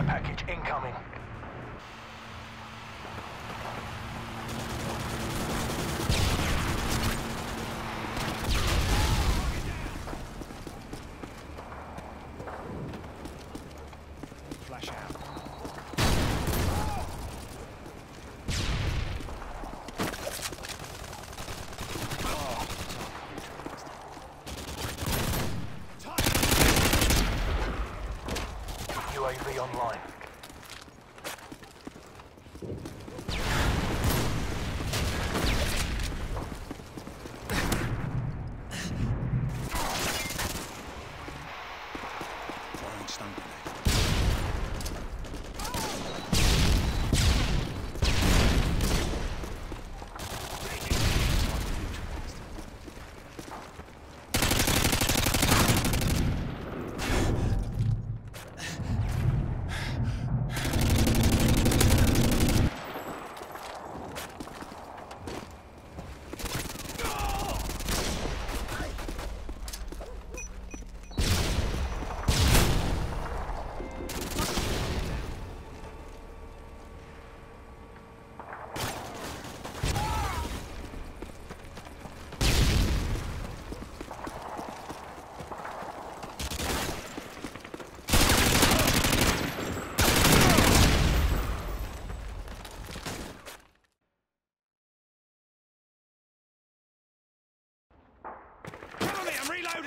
Care package incoming. Flash out.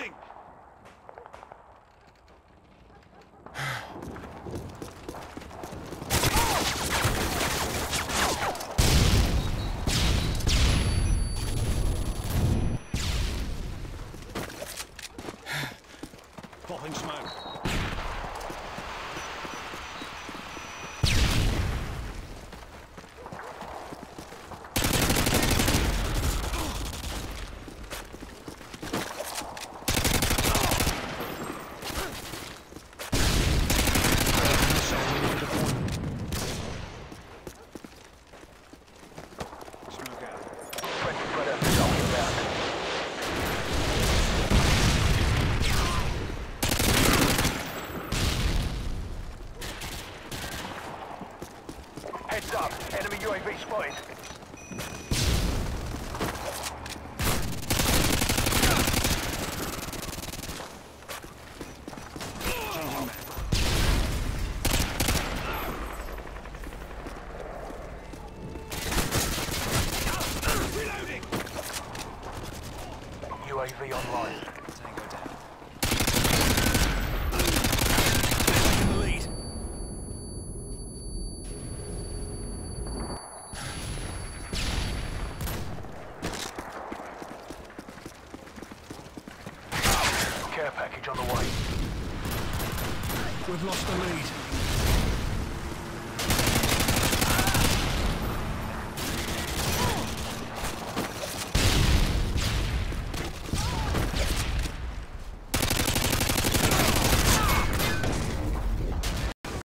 Me, Popping. Smoke Heads up, enemy UAV spotted. UAV online. Tango down. Taking the lead. Care on the way. We've lost the lead.